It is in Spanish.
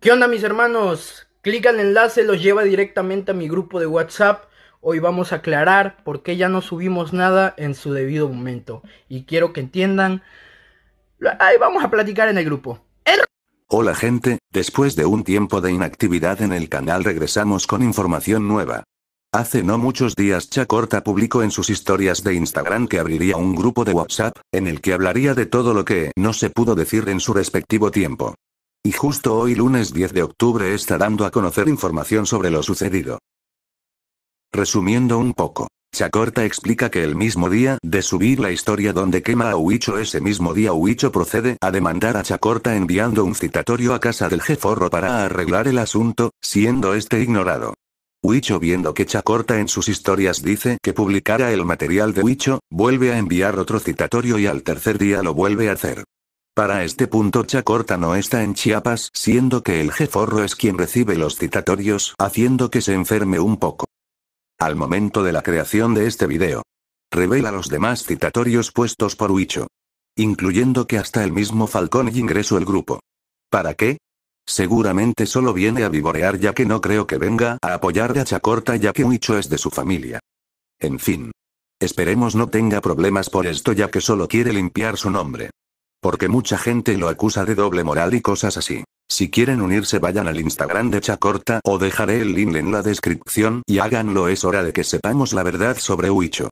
¿Qué onda mis hermanos? Clic al enlace, los lleva directamente a mi grupo de WhatsApp. Hoy vamos a aclarar por qué ya no subimos nada en su debido momento. Y quiero que entiendan... Ahí vamos a platicar en el grupo. Hola gente, después de un tiempo de inactividad en el canal regresamos con información nueva. Hace no muchos días Chacorta publicó en sus historias de Instagram que abriría un grupo de WhatsApp, en el que hablaría de todo lo que no se pudo decir en su respectivo tiempo. Y justo hoy lunes 10 de octubre está dando a conocer información sobre lo sucedido. Resumiendo un poco. Chacorta explica que el mismo día de subir la historia donde quema a Huicho ese mismo día Huicho procede a demandar a Chacorta enviando un citatorio a casa del jeforro para arreglar el asunto, siendo este ignorado. Huicho viendo que Chacorta en sus historias dice que publicará el material de Huicho, vuelve a enviar otro citatorio y al tercer día lo vuelve a hacer. Para este punto Chacorta no está en Chiapas, siendo que el jeforro es quien recibe los citatorios, haciendo que se enferme un poco. Al momento de la creación de este video. Revela los demás citatorios puestos por Huicho. Incluyendo que hasta el mismo Falcón ingresó el grupo. ¿Para qué? Seguramente solo viene a vivorear ya que no creo que venga a apoyar a Chacorta ya que Huicho es de su familia. En fin. Esperemos no tenga problemas por esto ya que solo quiere limpiar su nombre. Porque mucha gente lo acusa de doble moral y cosas así. Si quieren unirse vayan al Instagram de Chacorta o dejaré el link en la descripción y háganlo es hora de que sepamos la verdad sobre Huicho.